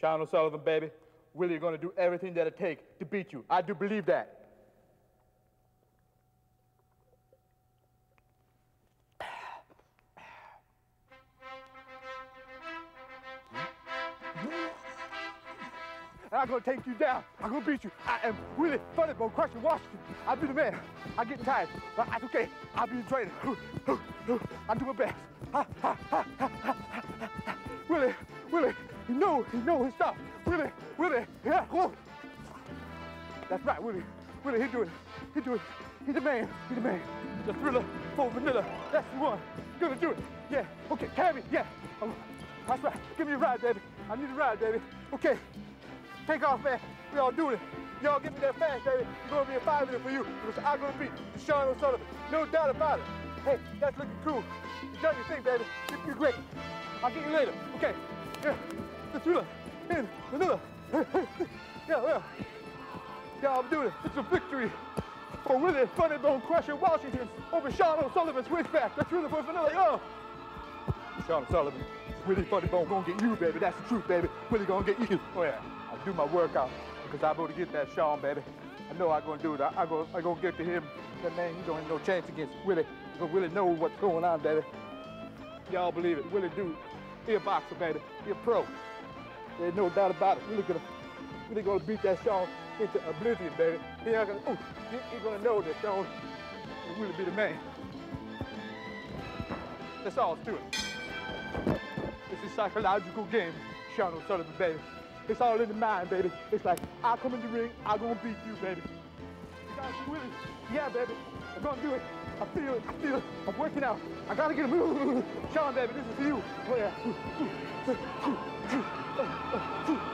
Sean O'Sullivan, baby, Willie gonna do everything that it takes to beat you. I do believe that. And I'm gonna take you down. I'm gonna beat you. I am Willie Funnybone crushing Washington. I'll be the man. I'm getting tired, but that's okay. I'll be the trainer. I'll do my best. Willie, Know his stuff. Willie, Willie, yeah, whoa. That's right, Willie. Willie, he do it. He do it. He's the man. He's the man. The thriller for vanilla. That's the one. Gonna do it. Yeah. Okay, Cammy, yeah. Oh, that's right. Give me a ride, baby. I need a ride, baby. Okay. Take off, man. We all doing it. Y'all get me there fast, baby. It's gonna be a five minute for you. Because I'm gonna beat Sean O'Sullivan. No doubt about it. Hey, that's looking cool. You done your thing, baby. You're great. I'll get you later. Okay. Yeah. Thriller. In vanilla. yeah, yeah. Yeah, I'm doing it. It's a victory for Willie Funny Bone Crusher Washington over Sean O'Sullivan's switchback. That's really for vanilla. Oh. Sean O'Sullivan, Willie Funny Bone gonna get you, baby. That's the truth, baby. Willie gonna get you. Oh yeah. I'll do my workout because I'm to get that Sean, baby. I know I'm to do it. I, I go, I go get to him. That man, he don't have no chance against Willie. Because Willie know what's going on, baby. Y'all believe it. Willie do. He a boxer, baby. He a pro. There's no doubt about it. Willie gonna, Willie gonna beat that Sean into oblivion, baby. He not gonna, ooh, he gonna know that Sean will really be the man. That's all it's doing. It's a psychological game, Sean O'Sullivan, baby. It's all in the mind, baby. It's like, I come in the ring, I'm gonna beat you, baby guys, you with me? Yeah, baby. I'm gonna do it. I feel it. I feel it. I'm working out. I gotta get a move. Sean, baby, this is for you. Oh, yeah.